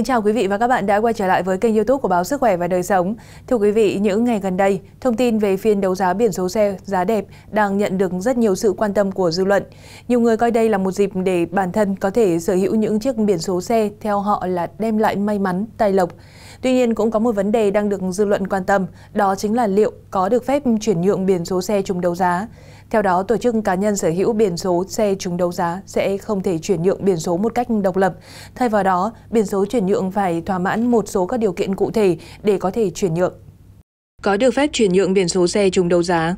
Xin chào quý vị và các bạn đã quay trở lại với kênh youtube của Báo Sức Khỏe và Đời Sống. Thưa quý vị, những ngày gần đây, thông tin về phiên đấu giá biển số xe giá đẹp đang nhận được rất nhiều sự quan tâm của dư luận. Nhiều người coi đây là một dịp để bản thân có thể sở hữu những chiếc biển số xe theo họ là đem lại may mắn, tài lộc. Tuy nhiên cũng có một vấn đề đang được dư luận quan tâm, đó chính là liệu có được phép chuyển nhượng biển số xe trùng đấu giá. Theo đó, tổ chức cá nhân sở hữu biển số xe trúng đấu giá sẽ không thể chuyển nhượng biển số một cách độc lập. Thay vào đó, biển số chuyển nhượng phải thỏa mãn một số các điều kiện cụ thể để có thể chuyển nhượng. Có được phép chuyển nhượng biển số xe trúng đấu giá.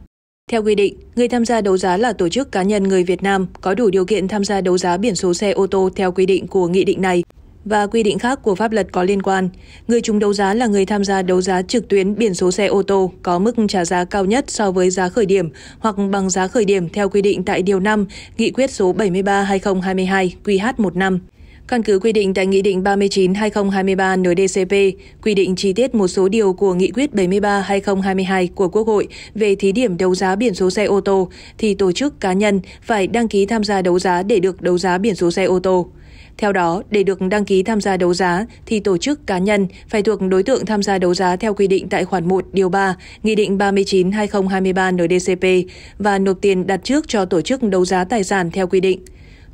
Theo quy định, người tham gia đấu giá là tổ chức cá nhân người Việt Nam có đủ điều kiện tham gia đấu giá biển số xe ô tô theo quy định của nghị định này và quy định khác của pháp luật có liên quan. Người trúng đấu giá là người tham gia đấu giá trực tuyến biển số xe ô tô có mức trả giá cao nhất so với giá khởi điểm hoặc bằng giá khởi điểm theo quy định tại Điều 5, Nghị quyết số 73-2022 QH15. Căn cứ quy định tại Nghị định 39-2023 NDCP, quy định chi tiết một số điều của Nghị quyết 73-2022 của Quốc hội về thí điểm đấu giá biển số xe ô tô, thì tổ chức cá nhân phải đăng ký tham gia đấu giá để được đấu giá biển số xe ô tô. Theo đó, để được đăng ký tham gia đấu giá thì tổ chức cá nhân phải thuộc đối tượng tham gia đấu giá theo quy định tại khoản 1 điều 3 Nghị định 39/2023 NDCP và nộp tiền đặt trước cho tổ chức đấu giá tài sản theo quy định.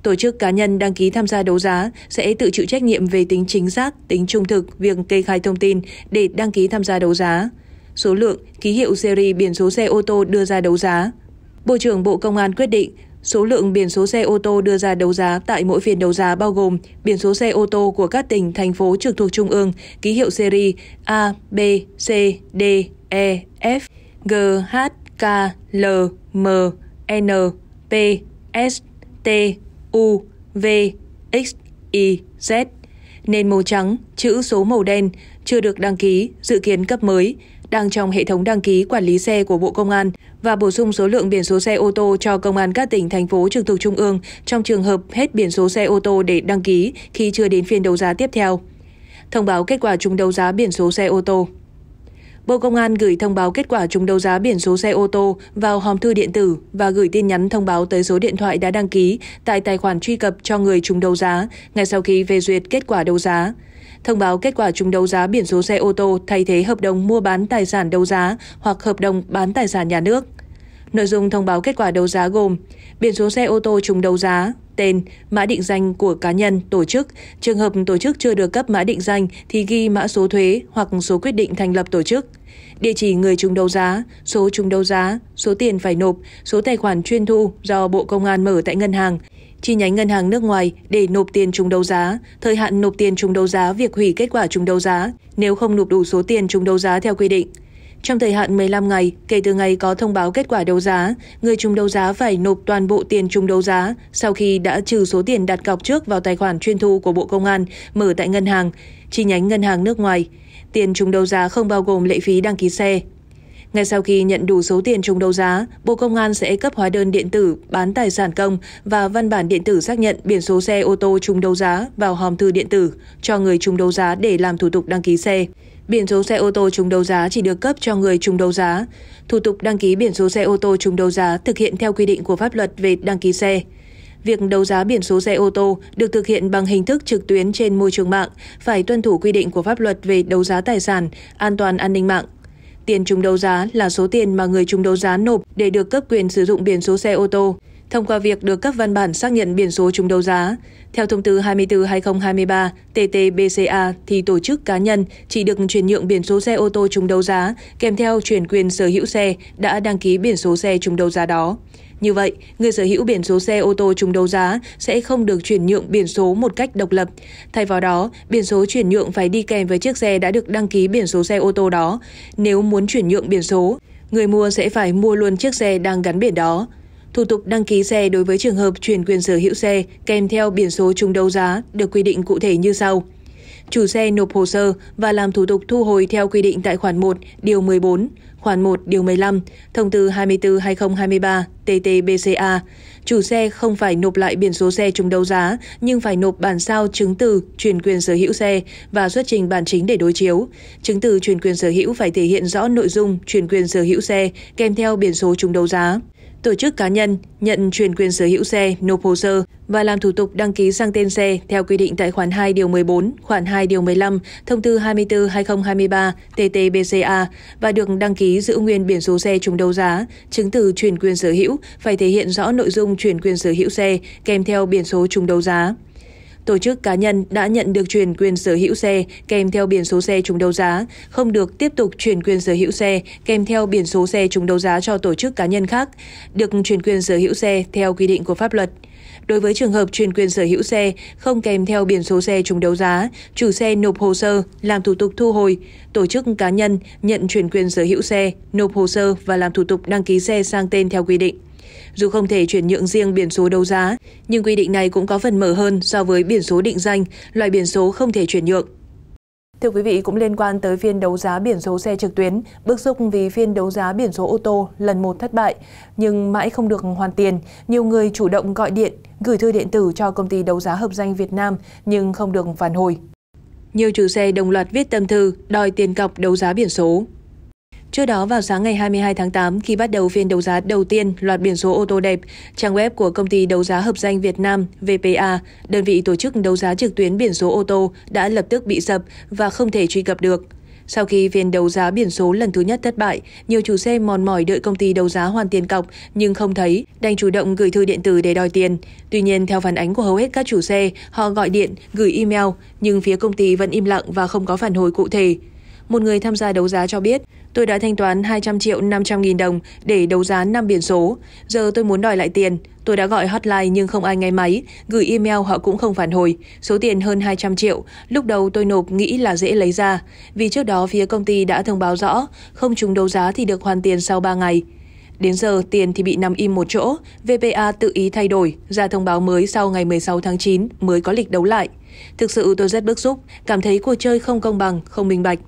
Tổ chức cá nhân đăng ký tham gia đấu giá sẽ tự chịu trách nhiệm về tính chính xác, tính trung thực, việc kê khai thông tin để đăng ký tham gia đấu giá. Số lượng, ký hiệu series biển số xe ô tô đưa ra đấu giá. Bộ trưởng Bộ Công an quyết định Số lượng biển số xe ô tô đưa ra đấu giá tại mỗi phiên đấu giá bao gồm biển số xe ô tô của các tỉnh, thành phố trực thuộc Trung ương, ký hiệu series A, B, C, D, E, F, G, H, K, L, M, N, P, S, T, U, V, X, Y, Z. Nền màu trắng, chữ số màu đen, chưa được đăng ký, dự kiến cấp mới, đang trong hệ thống đăng ký quản lý xe của Bộ Công an và bổ sung số lượng biển số xe ô tô cho công an các tỉnh, thành phố trực thuộc trung ương trong trường hợp hết biển số xe ô tô để đăng ký khi chưa đến phiên đấu giá tiếp theo. Thông báo kết quả trúng đấu giá biển số xe ô tô. Bộ Công an gửi thông báo kết quả trúng đấu giá biển số xe ô tô vào hòm thư điện tử và gửi tin nhắn thông báo tới số điện thoại đã đăng ký tại tài khoản truy cập cho người trúng đấu giá ngay sau khi phê duyệt kết quả đấu giá thông báo kết quả trúng đấu giá biển số xe ô tô thay thế hợp đồng mua bán tài sản đấu giá hoặc hợp đồng bán tài sản nhà nước. Nội dung thông báo kết quả đấu giá gồm biển số xe ô tô trúng đấu giá, tên, mã định danh của cá nhân, tổ chức. Trường hợp tổ chức chưa được cấp mã định danh thì ghi mã số thuế hoặc số quyết định thành lập tổ chức. Địa chỉ người trúng đấu giá, số trúng đấu giá, số tiền phải nộp, số tài khoản chuyên thu do Bộ Công an mở tại ngân hàng, chi nhánh ngân hàng nước ngoài để nộp tiền trúng đấu giá, thời hạn nộp tiền trúng đấu giá việc hủy kết quả trúng đấu giá nếu không nộp đủ số tiền trúng đấu giá theo quy định. Trong thời hạn 15 ngày kể từ ngày có thông báo kết quả đấu giá, người trúng đấu giá phải nộp toàn bộ tiền trúng đấu giá sau khi đã trừ số tiền đặt cọc trước vào tài khoản chuyên thu của Bộ Công an mở tại ngân hàng, chi nhánh ngân hàng nước ngoài. Tiền trúng đấu giá không bao gồm lệ phí đăng ký xe, ngay sau khi nhận đủ số tiền trúng đấu giá, Bộ Công an sẽ cấp hóa đơn điện tử bán tài sản công và văn bản điện tử xác nhận biển số xe ô tô trúng đấu giá vào hòm thư điện tử cho người trúng đấu giá để làm thủ tục đăng ký xe. Biển số xe ô tô trúng đấu giá chỉ được cấp cho người trúng đấu giá. Thủ tục đăng ký biển số xe ô tô trúng đấu giá thực hiện theo quy định của pháp luật về đăng ký xe. Việc đấu giá biển số xe ô tô được thực hiện bằng hình thức trực tuyến trên môi trường mạng, phải tuân thủ quy định của pháp luật về đấu giá tài sản, an toàn an ninh mạng, Tiền trúng đấu giá là số tiền mà người trúng đấu giá nộp để được cấp quyền sử dụng biển số xe ô tô thông qua việc được cấp văn bản xác nhận biển số trúng đấu giá. Theo thông tư 24/2023 TT-BCA thì tổ chức cá nhân chỉ được chuyển nhượng biển số xe ô tô trúng đấu giá kèm theo chuyển quyền sở hữu xe đã đăng ký biển số xe trúng đấu giá đó. Như vậy, người sở hữu biển số xe ô tô trúng đấu giá sẽ không được chuyển nhượng biển số một cách độc lập. Thay vào đó, biển số chuyển nhượng phải đi kèm với chiếc xe đã được đăng ký biển số xe ô tô đó. Nếu muốn chuyển nhượng biển số, người mua sẽ phải mua luôn chiếc xe đang gắn biển đó. Thủ tục đăng ký xe đối với trường hợp chuyển quyền sở hữu xe kèm theo biển số trúng đấu giá được quy định cụ thể như sau chủ xe nộp hồ sơ và làm thủ tục thu hồi theo quy định tại khoản 1, điều 14, khoản 1, điều 15, thông tư 24/2023 TT-BCA. Chủ xe không phải nộp lại biển số xe trúng đấu giá, nhưng phải nộp bản sao chứng từ chuyển quyền sở hữu xe và xuất trình bản chính để đối chiếu. Chứng từ chuyển quyền sở hữu phải thể hiện rõ nội dung chuyển quyền sở hữu xe kèm theo biển số trúng đấu giá tổ chức cá nhân nhận chuyển quyền sở hữu xe, nộp hồ sơ và làm thủ tục đăng ký sang tên xe theo quy định tại khoản 2 điều 14, khoản 2 điều 15, thông tư 24/2023 TT-BCA và được đăng ký giữ nguyên biển số xe trùng đấu giá, chứng từ chuyển quyền sở hữu phải thể hiện rõ nội dung chuyển quyền sở hữu xe kèm theo biển số trùng đấu giá tổ chức cá nhân đã nhận được chuyển quyền sở hữu xe kèm theo biển số xe trúng đấu giá, không được tiếp tục chuyển quyền sở hữu xe kèm theo biển số xe trúng đấu giá cho tổ chức cá nhân khác, được chuyển quyền sở hữu xe theo quy định của pháp luật. Đối với trường hợp chuyển quyền sở hữu xe không kèm theo biển số xe trúng đấu giá, chủ xe nộp hồ sơ, làm thủ tục thu hồi, tổ chức cá nhân nhận chuyển quyền sở hữu xe, nộp hồ sơ và làm thủ tục đăng ký xe sang tên theo quy định. Dù không thể chuyển nhượng riêng biển số đấu giá, nhưng quy định này cũng có phần mở hơn so với biển số định danh, loại biển số không thể chuyển nhượng. Thưa quý vị, cũng liên quan tới phiên đấu giá biển số xe trực tuyến, bức xúc vì phiên đấu giá biển số ô tô lần một thất bại, nhưng mãi không được hoàn tiền. Nhiều người chủ động gọi điện, gửi thư điện tử cho công ty đấu giá hợp danh Việt Nam nhưng không được phản hồi. Nhiều chủ xe đồng loạt viết tâm thư đòi tiền cọc đấu giá biển số. Trước đó vào sáng ngày 22 tháng 8 khi bắt đầu phiên đấu giá đầu tiên loạt biển số ô tô đẹp, trang web của công ty đấu giá hợp danh Việt Nam VPA, đơn vị tổ chức đấu giá trực tuyến biển số ô tô đã lập tức bị sập và không thể truy cập được. Sau khi phiên đấu giá biển số lần thứ nhất thất bại, nhiều chủ xe mòn mỏi đợi công ty đấu giá hoàn tiền cọc nhưng không thấy, đành chủ động gửi thư điện tử để đòi tiền. Tuy nhiên, theo phản ánh của hầu hết các chủ xe, họ gọi điện, gửi email nhưng phía công ty vẫn im lặng và không có phản hồi cụ thể. Một người tham gia đấu giá cho biết, tôi đã thanh toán 200 triệu 500 nghìn đồng để đấu giá 5 biển số. Giờ tôi muốn đòi lại tiền. Tôi đã gọi hotline nhưng không ai nghe máy, gửi email họ cũng không phản hồi. Số tiền hơn 200 triệu, lúc đầu tôi nộp nghĩ là dễ lấy ra. Vì trước đó phía công ty đã thông báo rõ, không trúng đấu giá thì được hoàn tiền sau 3 ngày. Đến giờ tiền thì bị nằm im một chỗ, VPA tự ý thay đổi, ra thông báo mới sau ngày 16 tháng 9 mới có lịch đấu lại. Thực sự tôi rất bức xúc, cảm thấy cuộc chơi không công bằng, không minh bạch.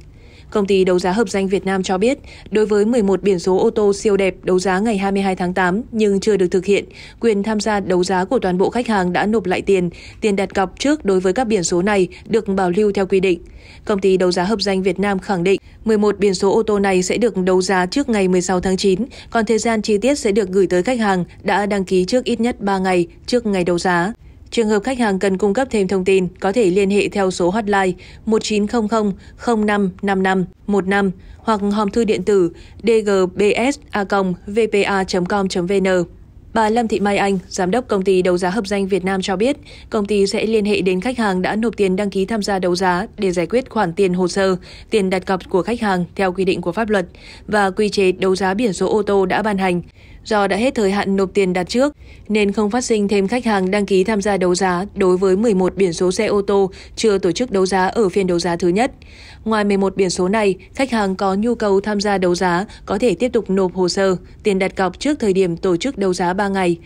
Công ty đấu giá hợp danh Việt Nam cho biết, đối với 11 biển số ô tô siêu đẹp đấu giá ngày 22 tháng 8 nhưng chưa được thực hiện, quyền tham gia đấu giá của toàn bộ khách hàng đã nộp lại tiền, tiền đặt cọc trước đối với các biển số này được bảo lưu theo quy định. Công ty đấu giá hợp danh Việt Nam khẳng định 11 biển số ô tô này sẽ được đấu giá trước ngày 16 tháng 9, còn thời gian chi tiết sẽ được gửi tới khách hàng đã đăng ký trước ít nhất 3 ngày trước ngày đấu giá. Trường hợp khách hàng cần cung cấp thêm thông tin, có thể liên hệ theo số hotline 1900 0555 15 hoặc hòm thư điện tử dgbsa.vpa.com.vn. Bà Lâm Thị Mai Anh, giám đốc công ty đấu giá hợp danh Việt Nam cho biết, công ty sẽ liên hệ đến khách hàng đã nộp tiền đăng ký tham gia đấu giá để giải quyết khoản tiền hồ sơ, tiền đặt cọc của khách hàng theo quy định của pháp luật và quy chế đấu giá biển số ô tô đã ban hành. Do đã hết thời hạn nộp tiền đặt trước, nên không phát sinh thêm khách hàng đăng ký tham gia đấu giá đối với 11 biển số xe ô tô chưa tổ chức đấu giá ở phiên đấu giá thứ nhất. Ngoài 11 biển số này, khách hàng có nhu cầu tham gia đấu giá có thể tiếp tục nộp hồ sơ, tiền đặt cọc trước thời điểm tổ chức đấu giá 3 ngày.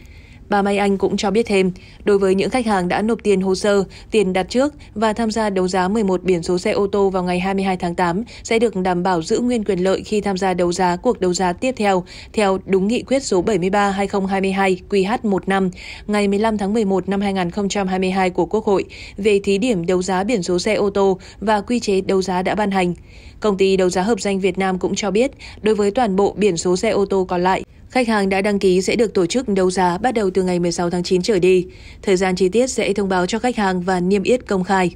Bà Mai Anh cũng cho biết thêm, đối với những khách hàng đã nộp tiền hồ sơ, tiền đặt trước và tham gia đấu giá 11 biển số xe ô tô vào ngày 22 tháng 8 sẽ được đảm bảo giữ nguyên quyền lợi khi tham gia đấu giá cuộc đấu giá tiếp theo theo đúng nghị quyết số 73/2022 QH15 ngày 15 tháng 11 năm 2022 của Quốc hội về thí điểm đấu giá biển số xe ô tô và quy chế đấu giá đã ban hành. Công ty đấu giá hợp danh Việt Nam cũng cho biết, đối với toàn bộ biển số xe ô tô còn lại, Khách hàng đã đăng ký sẽ được tổ chức đấu giá bắt đầu từ ngày 16 tháng 9 trở đi. Thời gian chi tiết sẽ thông báo cho khách hàng và niêm yết công khai.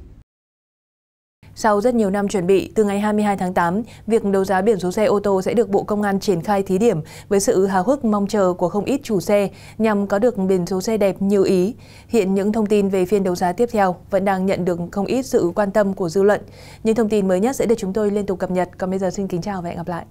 Sau rất nhiều năm chuẩn bị, từ ngày 22 tháng 8, việc đấu giá biển số xe ô tô sẽ được Bộ Công an triển khai thí điểm với sự hào hức mong chờ của không ít chủ xe nhằm có được biển số xe đẹp như ý. Hiện những thông tin về phiên đấu giá tiếp theo vẫn đang nhận được không ít sự quan tâm của dư luận. Những thông tin mới nhất sẽ được chúng tôi liên tục cập nhật. Còn bây giờ xin kính chào và hẹn gặp lại.